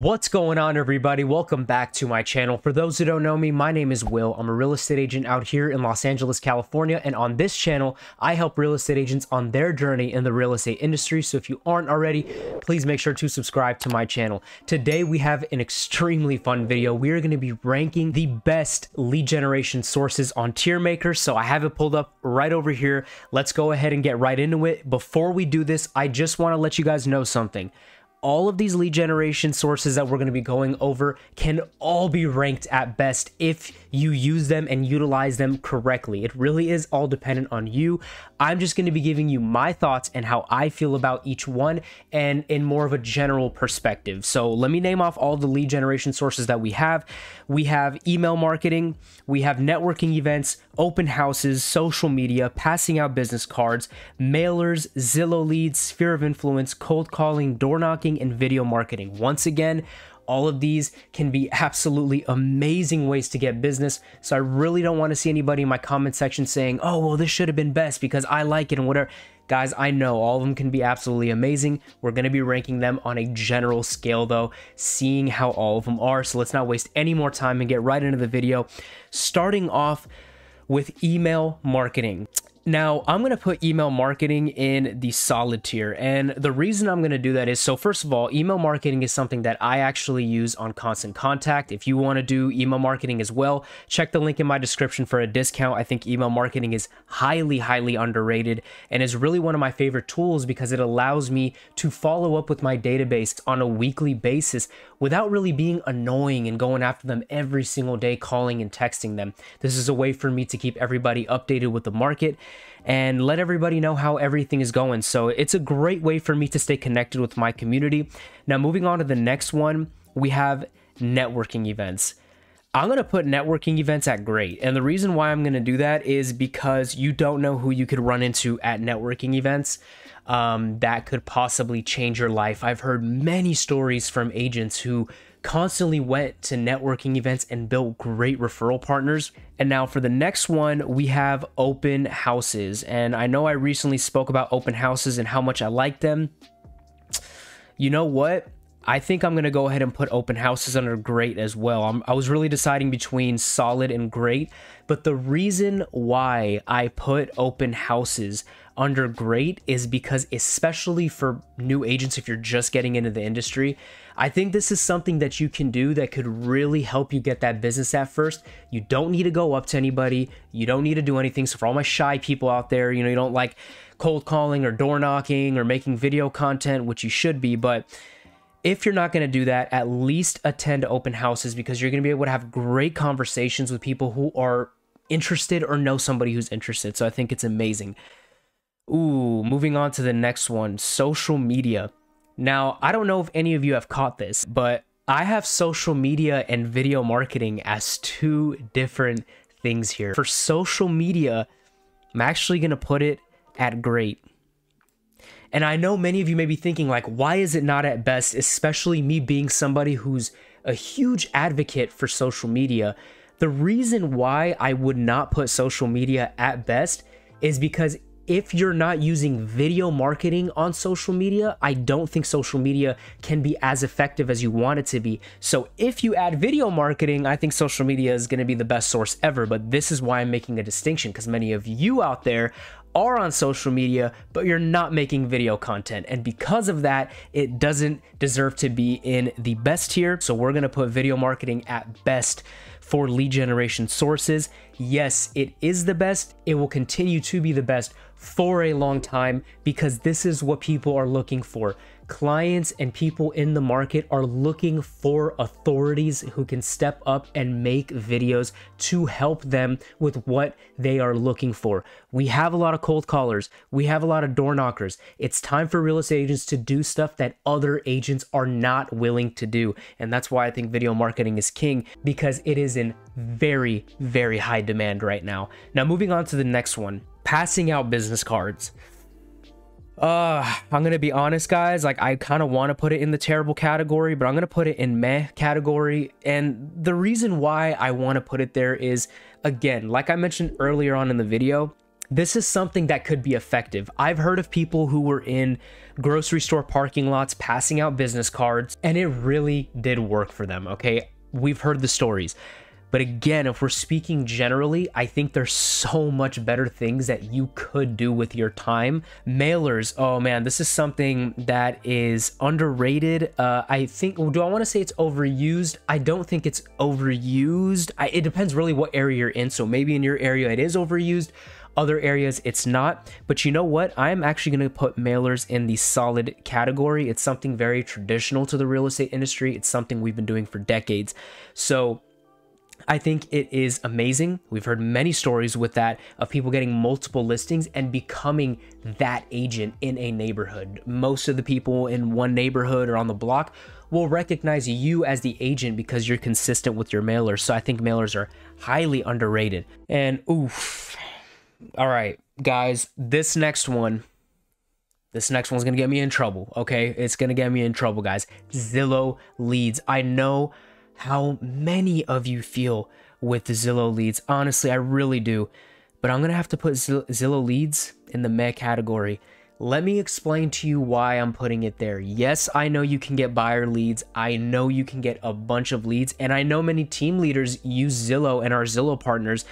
What's going on everybody? Welcome back to my channel. For those who don't know me, my name is Will. I'm a real estate agent out here in Los Angeles, California, and on this channel, I help real estate agents on their journey in the real estate industry. So if you aren't already, please make sure to subscribe to my channel. Today, we have an extremely fun video. We are going to be ranking the best lead generation sources on TierMaker. So I have it pulled up right over here. Let's go ahead and get right into it. Before we do this, I just want to let you guys know something all of these lead generation sources that we're going to be going over can all be ranked at best if you use them and utilize them correctly. It really is all dependent on you. I'm just going to be giving you my thoughts and how I feel about each one and in more of a general perspective. So let me name off all the lead generation sources that we have. We have email marketing, we have networking events, open houses, social media, passing out business cards, mailers, Zillow leads, sphere of influence, cold calling, door knocking, and video marketing. Once again, all of these can be absolutely amazing ways to get business. So I really don't want to see anybody in my comment section saying, oh, well, this should have been best because I like it and whatever. Guys, I know all of them can be absolutely amazing. We're going to be ranking them on a general scale though, seeing how all of them are. So let's not waste any more time and get right into the video. Starting off with email marketing. Now, I'm going to put email marketing in the solid tier. And the reason I'm going to do that is so, first of all, email marketing is something that I actually use on Constant Contact. If you want to do email marketing as well, check the link in my description for a discount. I think email marketing is highly, highly underrated and is really one of my favorite tools because it allows me to follow up with my database on a weekly basis without really being annoying and going after them every single day, calling and texting them. This is a way for me to keep everybody updated with the market and let everybody know how everything is going. So it's a great way for me to stay connected with my community. Now, moving on to the next one, we have networking events. I'm going to put networking events at great. And the reason why I'm going to do that is because you don't know who you could run into at networking events um, that could possibly change your life. I've heard many stories from agents who constantly went to networking events and built great referral partners. And now for the next one, we have open houses. And I know I recently spoke about open houses and how much I like them. You know what? I think I'm going to go ahead and put open houses under great as well. I'm, i was really deciding between solid and great, but the reason why I put open houses under great is because, especially for new agents, if you're just getting into the industry, I think this is something that you can do that could really help you get that business at first. You don't need to go up to anybody, you don't need to do anything. So, for all my shy people out there, you know, you don't like cold calling or door knocking or making video content, which you should be, but if you're not going to do that, at least attend open houses because you're going to be able to have great conversations with people who are interested or know somebody who's interested. So I think it's amazing. Ooh, moving on to the next one social media. Now, I don't know if any of you have caught this, but I have social media and video marketing as two different things here. For social media, I'm actually going to put it at great. And I know many of you may be thinking, like, why is it not at best, especially me being somebody who's a huge advocate for social media? The reason why I would not put social media at best is because if you're not using video marketing on social media, I don't think social media can be as effective as you want it to be. So if you add video marketing, I think social media is going to be the best source ever. But this is why I'm making a distinction because many of you out there are on social media, but you're not making video content. And because of that, it doesn't deserve to be in the best tier. So we're gonna put video marketing at best for lead generation sources. Yes, it is the best. It will continue to be the best for a long time because this is what people are looking for clients and people in the market are looking for authorities who can step up and make videos to help them with what they are looking for. We have a lot of cold callers, we have a lot of door knockers. It's time for real estate agents to do stuff that other agents are not willing to do. And that's why I think video marketing is king because it is in very, very high demand right now. Now, moving on to the next one passing out business cards uh i'm gonna be honest guys like i kind of want to put it in the terrible category but i'm gonna put it in meh category and the reason why i want to put it there is again like i mentioned earlier on in the video this is something that could be effective. I've heard of people who were in grocery store parking lots passing out business cards, and it really did work for them, okay? We've heard the stories. But again, if we're speaking generally, I think there's so much better things that you could do with your time. Mailers, oh man, this is something that is underrated. Uh, I think, do I want to say it's overused? I don't think it's overused. I, it depends really what area you're in. So maybe in your area it is overused. Other areas it's not. But you know what? I'm actually going to put mailers in the solid category. It's something very traditional to the real estate industry. It's something we've been doing for decades. So I think it is amazing. We've heard many stories with that of people getting multiple listings and becoming that agent in a neighborhood. Most of the people in one neighborhood or on the block will recognize you as the agent because you're consistent with your mailers. So I think mailers are highly underrated. And oof. All right, guys, this next one this next one's gonna get me in trouble, okay? It's gonna get me in trouble, guys. Zillow leads. I know how many of you feel with Zillow leads. Honestly, I really do. But I'm going to have to put Zillow leads in the meh category. Let me explain to you why I'm putting it there. Yes, I know you can get buyer leads. I know you can get a bunch of leads. And I know many team leaders use Zillow and our Zillow partners.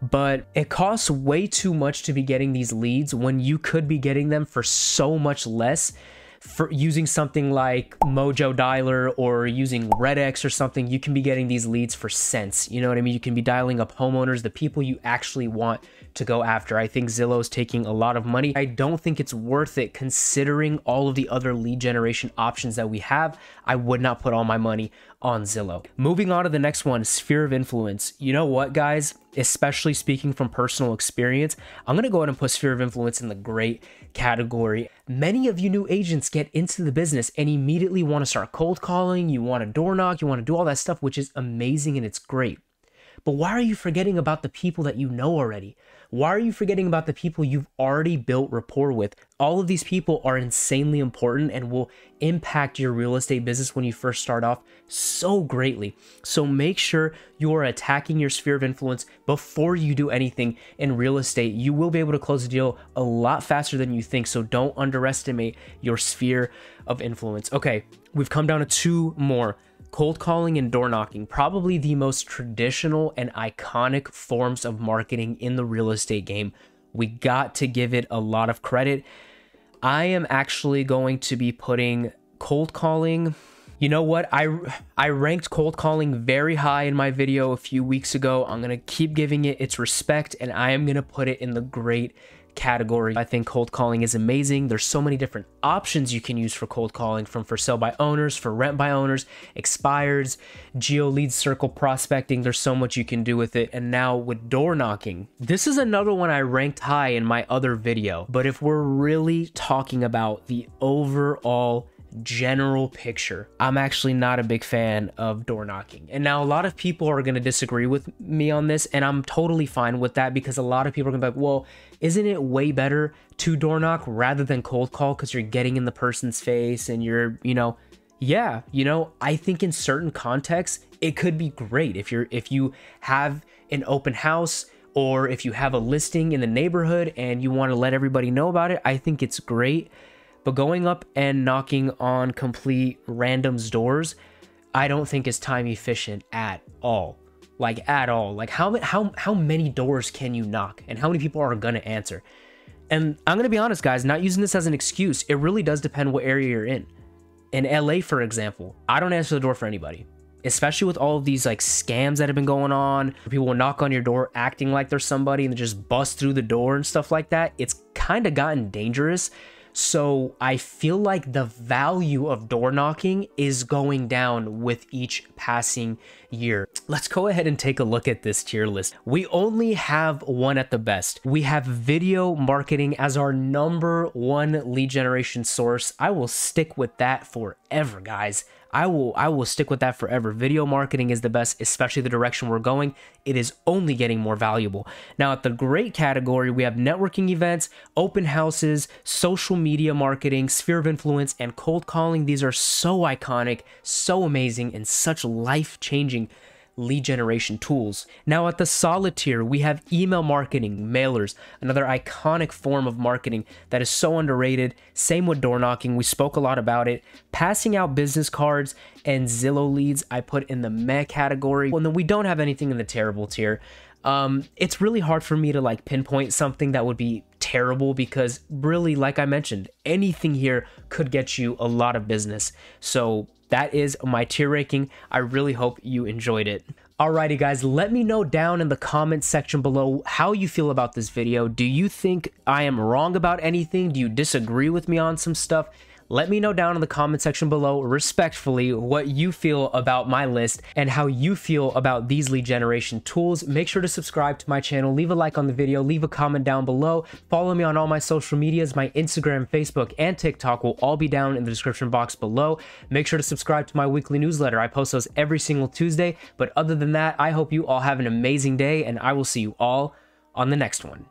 But it costs way too much to be getting these leads when you could be getting them for so much less for using something like Mojo Dialer or using RedX or something, you can be getting these leads for cents. You know what I mean? You can be dialing up homeowners, the people you actually want to go after. I think Zillow is taking a lot of money. I don't think it's worth it considering all of the other lead generation options that we have. I would not put all my money on Zillow. Moving on to the next one, sphere of influence. You know what, guys? Especially speaking from personal experience, I'm to go ahead and put sphere of influence in the great category. Many of you new agents get into the business and immediately want to start cold calling, you want to door knock, you want to do all that stuff, which is amazing and it's great. But why are you forgetting about the people that you know already? Why are you forgetting about the people you've already built rapport with? All of these people are insanely important and will impact your real estate business when you first start off so greatly. So make sure you are attacking your sphere of influence before you do anything in real estate. You will be able to close a deal a lot faster than you think. So don't underestimate your sphere of influence. Okay, we've come down to two more cold calling and door knocking, probably the most traditional and iconic forms of marketing in the real estate game. We got to give it a lot of credit. I am actually going to be putting cold calling. You know what? I I ranked cold calling very high in my video a few weeks ago. I'm going to keep giving it its respect and I am going to put it in the great category. I think cold calling is amazing. There's so many different options you can use for cold calling from for sale by owners, for rent by owners, expires, geo lead circle prospecting. There's so much you can do with it. And now with door knocking, this is another one I ranked high in my other video. But if we're really talking about the overall general picture, I'm actually not a big fan of door knocking. And now a lot of people are going to disagree with me on this, and I'm totally fine with that because a lot of people are going to be like, well, isn't it way better to door knock rather than cold call because you're getting in the person's face and you're, you know, yeah, you know, I think in certain contexts it could be great if you're if you have an open house or if you have a listing in the neighborhood and you want to let everybody know about it, I think it's great. But going up and knocking on complete random's doors, I don't think is time efficient at all like at all. Like how how how many doors can you knock and how many people are going to answer? And I'm going to be honest guys, not using this as an excuse. It really does depend what area you're in. In LA for example, I don't answer the door for anybody. Especially with all of these like scams that have been going on, people will knock on your door acting like there's somebody and just bust through the door and stuff like that. It's kind of gotten dangerous so I feel like the value of door knocking is going down with each passing year. Let's go ahead and take a look at this tier list. We only have one at the best. We have video marketing as our number one lead generation source. I will stick with that forever, guys. I will I will stick with that forever. Video marketing is the best, especially the direction we're going. It is only getting more valuable. Now at the great category, we have networking events, open houses, social media marketing, sphere of influence, and cold calling. These are so iconic, so amazing, and such life-changing lead generation tools. Now, at the solid tier, we have email marketing, mailers, another iconic form of marketing that is so underrated. Same with door knocking, we spoke a lot about it. Passing out business cards and Zillow leads, I put in the meh category. Well, then we don't have anything in the terrible tier. Um, it's really hard for me to like pinpoint something that would be terrible because really, like I mentioned, anything here could get you a lot of business. So that is my tier ranking. I really hope you enjoyed it. Alrighty guys, let me know down in the comments section below how you feel about this video. Do you think I am wrong about anything? Do you disagree with me on some stuff? Let me know down in the comment section below, respectfully, what you feel about my list and how you feel about these lead generation tools. Make sure to subscribe to my channel, leave a like on the video, leave a comment down below. Follow me on all my social medias. My Instagram, Facebook, and TikTok will all be down in the description box below. Make sure to subscribe to my weekly newsletter. I post those every single Tuesday. But other than that, I hope you all have an amazing day and I will see you all on the next one.